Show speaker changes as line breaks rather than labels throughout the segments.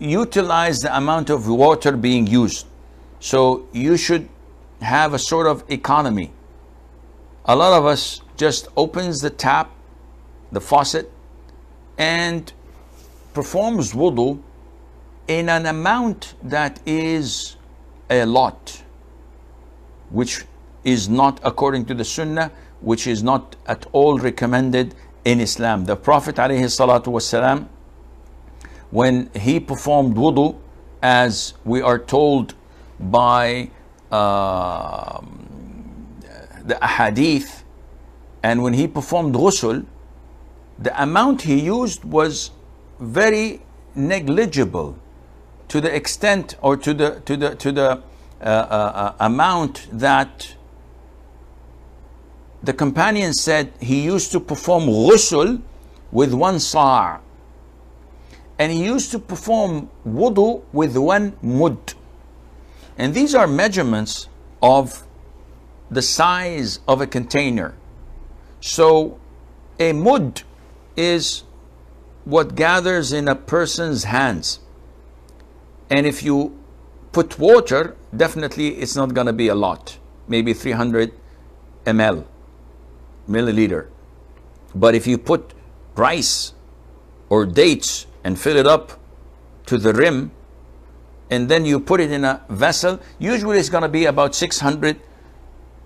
utilize the amount of water being used. So you should have a sort of economy. A lot of us just opens the tap, the faucet, and performs wudu in an amount that is a lot, which is not according to the sunnah, which is not at all recommended in Islam. The Prophet alayhi when he performed wudu, as we are told by uh, the ahadith, and when he performed ghusl, the amount he used was very negligible to the extent or to the to the to the uh, uh, uh, amount that the companion said he used to perform ghusl with one sa' and he used to perform wudu with one mud. And these are measurements of the size of a container. So a mud is what gathers in a person's hands. And if you put water, definitely it's not going to be a lot, maybe 300 ml, milliliter. But if you put rice or dates and fill it up to the rim, and then you put it in a vessel, usually it's going to be about 600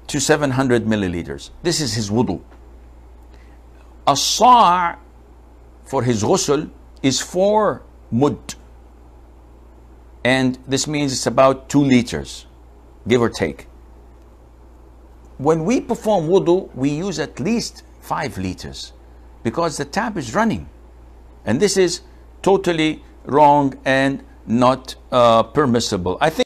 to 700 milliliters. This is his wudu. A sa' for his ghusl is 4 mud and this means it's about two liters, give or take. When we perform wudu, we use at least five liters because the tap is running. And this is totally wrong and not uh, permissible. I think